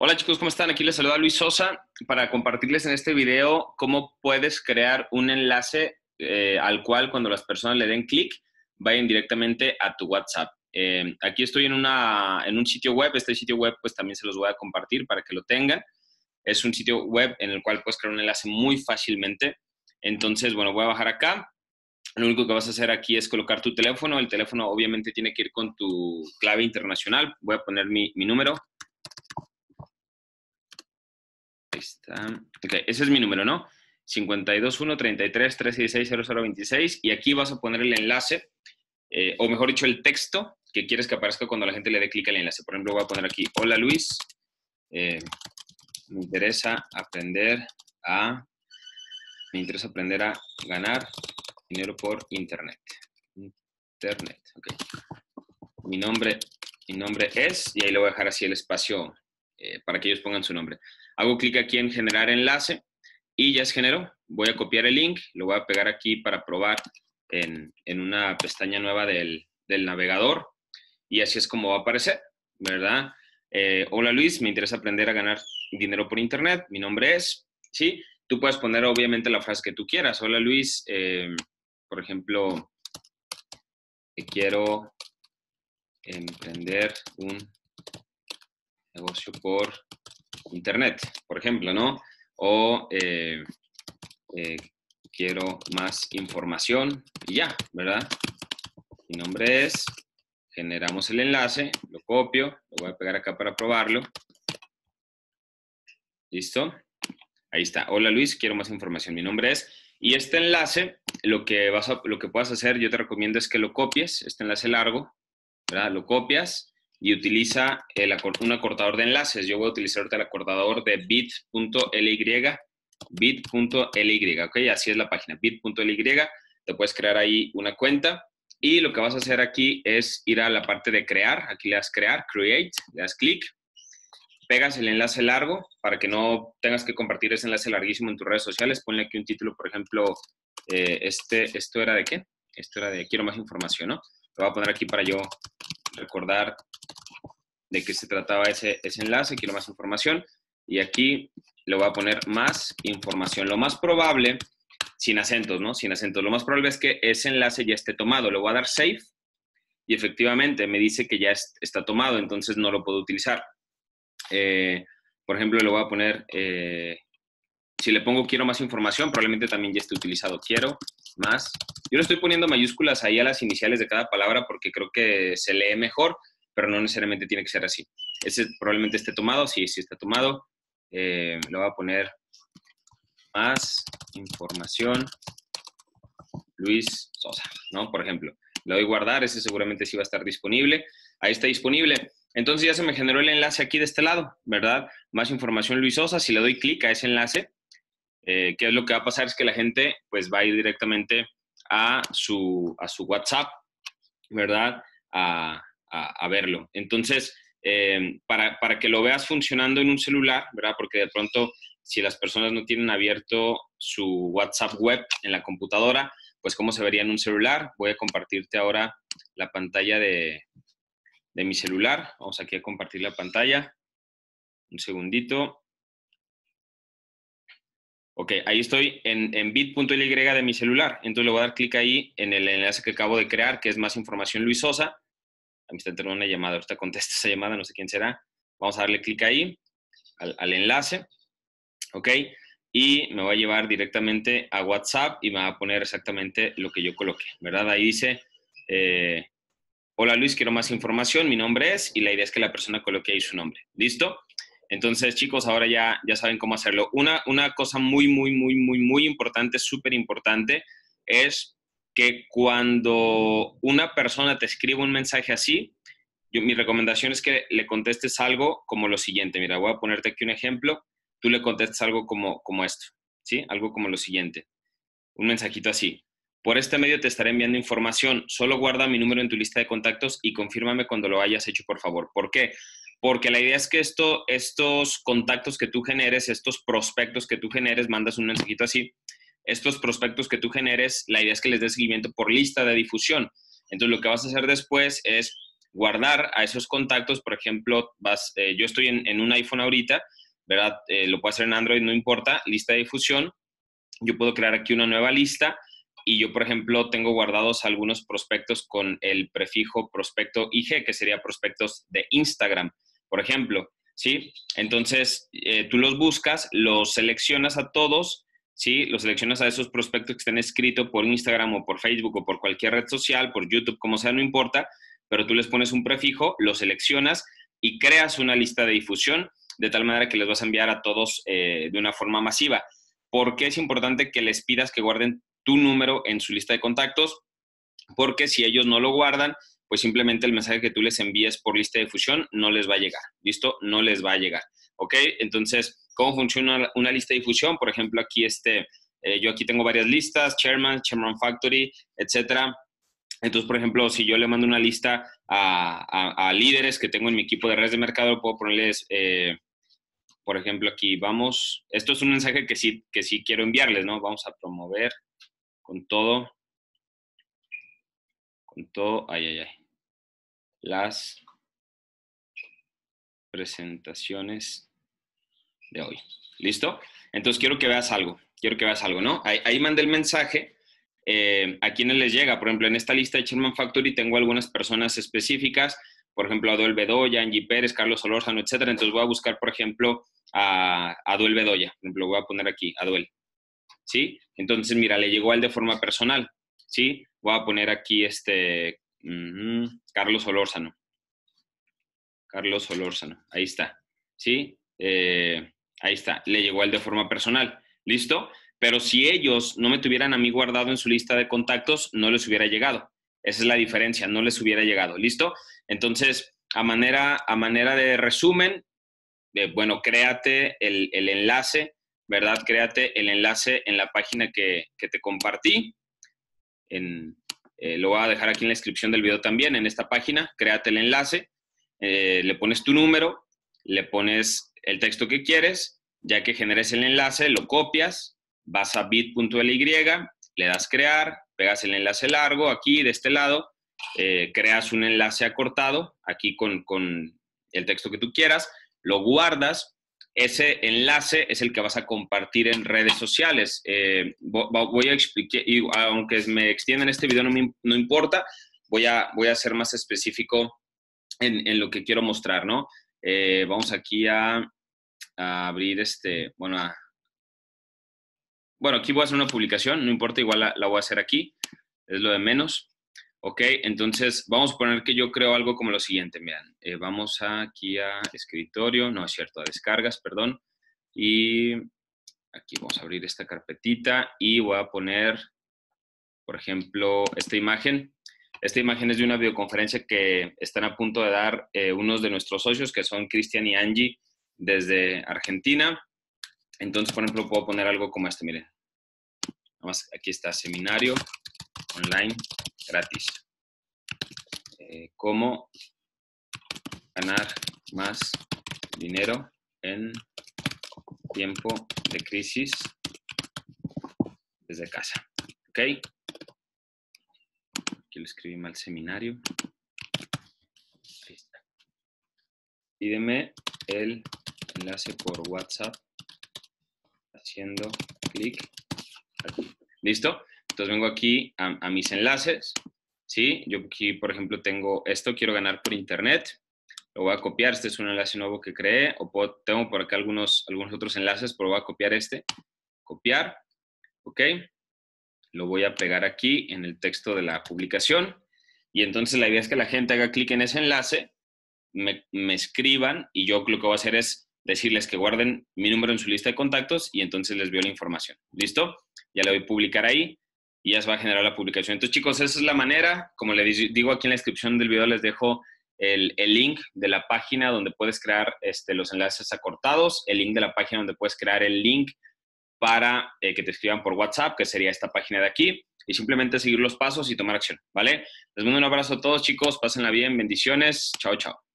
Hola chicos, ¿cómo están? Aquí les saluda Luis Sosa para compartirles en este video cómo puedes crear un enlace eh, al cual cuando las personas le den clic vayan directamente a tu WhatsApp. Eh, aquí estoy en, una, en un sitio web, este sitio web pues también se los voy a compartir para que lo tengan. Es un sitio web en el cual puedes crear un enlace muy fácilmente. Entonces, bueno, voy a bajar acá. Lo único que vas a hacer aquí es colocar tu teléfono. El teléfono obviamente tiene que ir con tu clave internacional. Voy a poner mi, mi número ese es mi número, ¿no? 521-33-316-0026 y aquí vas a poner el enlace, eh, o mejor dicho, el texto que quieres que aparezca cuando la gente le dé clic al enlace. Por ejemplo, voy a poner aquí, hola Luis, eh, me interesa aprender a, me interesa aprender a ganar dinero por internet. Internet, ok. Mi nombre, mi nombre es, y ahí le voy a dejar así el espacio eh, para que ellos pongan su nombre. Hago clic aquí en generar enlace y ya es generó. Voy a copiar el link, lo voy a pegar aquí para probar en, una pestaña nueva del, navegador y así es como va a aparecer, ¿verdad? Eh, hola Luis, me interesa aprender a ganar dinero por internet. Mi nombre es, ¿sí? Tú puedes poner obviamente la frase que tú quieras. Hola Luis, eh, por ejemplo, quiero emprender un negocio por Internet, por ejemplo, ¿no? O eh, eh, quiero más información y ya, ¿verdad? Mi nombre es, generamos el enlace, lo copio, lo voy a pegar acá para probarlo. ¿Listo? Ahí está. Hola Luis, quiero más información. Mi nombre es. Y este enlace, lo que, vas a, lo que puedas hacer, yo te recomiendo es que lo copies, este enlace largo, ¿verdad? Lo copias y utiliza el, un acortador de enlaces. Yo voy a utilizar el acortador de bit.ly, bit.ly, ¿ok? Así es la página, bit.ly. Te puedes crear ahí una cuenta y lo que vas a hacer aquí es ir a la parte de crear. Aquí le das crear, create, le das clic, pegas el enlace largo para que no tengas que compartir ese enlace larguísimo en tus redes sociales. Ponle aquí un título, por ejemplo, eh, este, ¿esto era de qué? Esto era de quiero más información, ¿no? Lo voy a poner aquí para yo recordar de qué se trataba ese, ese enlace, quiero más información. Y aquí le voy a poner más información. Lo más probable, sin acentos, ¿no? Sin acentos. Lo más probable es que ese enlace ya esté tomado. Le voy a dar save y efectivamente me dice que ya está tomado, entonces no lo puedo utilizar. Eh, por ejemplo, le voy a poner, eh, si le pongo quiero más información, probablemente también ya esté utilizado. Quiero más. Yo le estoy poniendo mayúsculas ahí a las iniciales de cada palabra porque creo que se lee mejor, pero no necesariamente tiene que ser así. Ese probablemente esté tomado, sí, sí está tomado. Eh, le voy a poner más información Luis Sosa, ¿no? Por ejemplo, le doy guardar, ese seguramente sí va a estar disponible. Ahí está disponible. Entonces ya se me generó el enlace aquí de este lado, ¿verdad? Más información Luis Sosa. Si le doy clic a ese enlace, eh, ¿qué es lo que va a pasar? Es que la gente pues va a ir directamente a su, a su WhatsApp, ¿verdad? A, a, verlo. Entonces, eh, para, para, que lo veas funcionando en un celular, ¿verdad? Porque de pronto, si las personas no tienen abierto su WhatsApp web en la computadora, pues cómo se vería en un celular. Voy a compartirte ahora la pantalla de, de mi celular. Vamos aquí a compartir la pantalla. Un segundito. Ok, ahí estoy en, en bit.ly de mi celular. Entonces le voy a dar clic ahí en el enlace que acabo de crear, que es más información Luis Sosa. A mí está entrando una llamada, ahorita contesta esa llamada, no sé quién será. Vamos a darle clic ahí, al, enlace. Ok, y me va a llevar directamente a WhatsApp y me va a poner exactamente lo que yo coloqué, ¿verdad? Ahí dice, eh, hola Luis, quiero más información, mi nombre es, y la idea es que la persona coloque ahí su nombre. ¿Listo? Entonces, chicos, ahora ya, ya saben cómo hacerlo. Una, una cosa muy, muy, muy, muy, muy importante, súper importante, es que cuando una persona te escribe un mensaje así, yo, mi recomendación es que le contestes algo como lo siguiente. Mira, voy a ponerte aquí un ejemplo. Tú le contestes algo como, como esto, ¿sí? Algo como lo siguiente. Un mensajito así. Por este medio te estaré enviando información. Solo guarda mi número en tu lista de contactos y confírmame cuando lo hayas hecho, por favor. ¿Por qué? Porque la idea es que esto, estos contactos que tú generes, estos prospectos que tú generes, mandas un mensajito así, estos prospectos que tú generes, la idea es que les des seguimiento por lista de difusión. Entonces lo que vas a hacer después es guardar a esos contactos, por ejemplo, vas, eh, yo estoy en, un iPhone ahorita, ¿verdad? Eh, lo puedo hacer en Android, no importa, lista de difusión. Yo puedo crear aquí una nueva lista y yo, por ejemplo, tengo guardados algunos prospectos con el prefijo prospecto IG, que sería prospectos de Instagram, por ejemplo, ¿sí? Entonces, eh, tú los buscas, los seleccionas a todos, ¿sí? Los seleccionas a esos prospectos que estén escritos por Instagram o por Facebook o por cualquier red social, por YouTube, como sea, no importa, pero tú les pones un prefijo, los seleccionas y creas una lista de difusión de tal manera que les vas a enviar a todos eh, de una forma masiva. ¿Por qué es importante que les pidas que guarden tu número en su lista de contactos, porque si ellos no lo guardan, pues simplemente el mensaje que tú les envíes por lista de difusión no les va a llegar. ¿Listo? No les va a llegar. ¿Ok? Entonces, ¿cómo funciona una lista de difusión? Por ejemplo, aquí este, eh, yo aquí tengo varias listas, Chairman, Chairman Factory, etcétera. Entonces, por ejemplo, si yo le mando una lista a, líderes que tengo en mi equipo de redes de mercado, puedo ponerles, eh, por ejemplo, aquí, vamos, esto es un mensaje que sí, que sí quiero enviarles, ¿no? Vamos a promover con todo, con todo, ay, ay, ay, las presentaciones de hoy. ¿Listo? Entonces quiero que veas algo, quiero que veas algo, ¿no? Ahí, mandé el mensaje. Eh, a quienes les llega, por ejemplo, en esta lista de Sherman Factory tengo algunas personas específicas, por ejemplo, Aduel Bedoya, Angie Pérez, Carlos Solórzano, etcétera. Entonces voy a buscar, por ejemplo, a Aduel Bedoya. Por ejemplo, voy a poner aquí, Aduel. ¿sí? Entonces, mira, le llegó a él de forma personal, ¿sí? Voy a poner aquí este, Carlos Olórzano. Carlos Olórzano, ahí está, ¿sí? Eh, ahí está, le llegó a él de forma personal, ¿listo? Pero si ellos no me tuvieran a mí guardado en su lista de contactos, no les hubiera llegado. Esa es la diferencia, no les hubiera llegado, ¿listo? Entonces, a manera, a manera de resumen, eh, bueno, créate el, el enlace ¿verdad? Créate el enlace en la página que, te compartí. En, eh, lo voy a dejar aquí en la descripción del video también, en esta página. Créate el enlace, eh, le pones tu número, le pones el texto que quieres, ya que generes el enlace, lo copias, vas a bit.ly, le das crear, pegas el enlace largo aquí de este lado, eh, creas un enlace acortado aquí con, con el texto que tú quieras, lo guardas, ese enlace es el que vas a compartir en redes sociales. Eh, voy a explicar, y aunque me extienda en este video, no, importa, voy a, voy a ser más específico en, lo que quiero mostrar, ¿no? Eh, vamos aquí a, abrir este, bueno, bueno, aquí voy a hacer una publicación, no importa, igual la voy a hacer aquí, es lo de menos. Ok, entonces vamos a poner que yo creo algo como lo siguiente, miren, eh, vamos aquí a escritorio, no es cierto, a descargas, perdón, y aquí vamos a abrir esta carpetita y voy a poner, por ejemplo, esta imagen. Esta imagen es de una videoconferencia que están a punto de dar eh, unos de nuestros socios, que son Cristian y Angie, desde Argentina. Entonces, por ejemplo, puedo poner algo como este, miren. Aquí está, seminario online gratis. Eh, ¿Cómo ganar más dinero en tiempo de crisis desde casa? ¿Ok? Aquí lo escribí mal seminario. Ahí está. Pídeme el enlace por WhatsApp haciendo clic. ¿Listo? Entonces vengo aquí a, mis enlaces, ¿sí? Yo aquí, por ejemplo, tengo esto, quiero ganar por internet, lo voy a copiar, este es un enlace nuevo que creé, o tengo por acá algunos, algunos otros enlaces, pero voy a copiar este, copiar, ¿ok? Lo voy a pegar aquí en el texto de la publicación, y entonces la idea es que la gente haga clic en ese enlace, me, me escriban, y yo lo que voy a hacer es decirles que guarden mi número en su lista de contactos, y entonces les veo la información, ¿listo? Ya le voy a publicar ahí, y ya se va a generar la publicación. Entonces, chicos, esa es la manera. Como les digo aquí en la descripción del video, les dejo el, link de la página donde puedes crear este, los enlaces acortados, el link de la página donde puedes crear el link para eh, que te escriban por WhatsApp, que sería esta página de aquí, y simplemente seguir los pasos y tomar acción, ¿vale? Les mando un abrazo a todos, chicos, pásenla bien, bendiciones, chao, chao.